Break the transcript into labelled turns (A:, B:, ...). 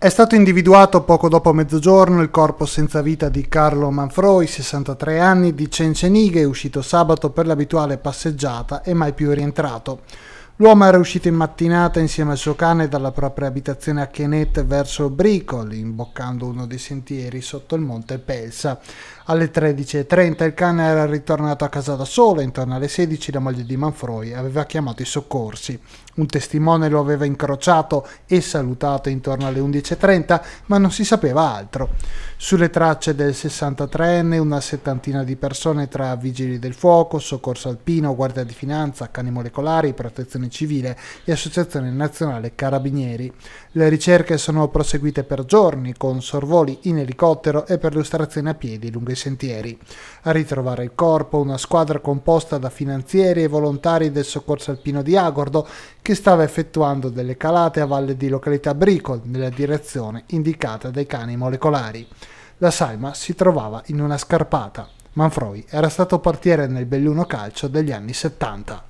A: È stato individuato poco dopo mezzogiorno il corpo senza vita di Carlo Manfroi, 63 anni, di Cencenighe, uscito sabato per l'abituale passeggiata e mai più rientrato. L'uomo era uscito in mattinata insieme al suo cane dalla propria abitazione a Chenet verso Bricoli, imboccando uno dei sentieri sotto il monte Pelsa. Alle 13.30 il cane era ritornato a casa da solo, intorno alle 16 la moglie di Manfroi aveva chiamato i soccorsi. Un testimone lo aveva incrociato e salutato intorno alle 11.30, ma non si sapeva altro. Sulle tracce del 63enne una settantina di persone tra vigili del fuoco, soccorso alpino, guardia di finanza, cani molecolari, protezione civile e associazione nazionale carabinieri. Le ricerche sono proseguite per giorni con sorvoli in elicottero e perlustrazioni a piedi lungo i sentieri. A ritrovare il corpo una squadra composta da finanzieri e volontari del soccorso alpino di Agordo che stava effettuando delle calate a valle di località Bricol nella direzione indicata dai cani molecolari. La salma si trovava in una scarpata. Manfroi era stato portiere nel Belluno Calcio degli anni 70.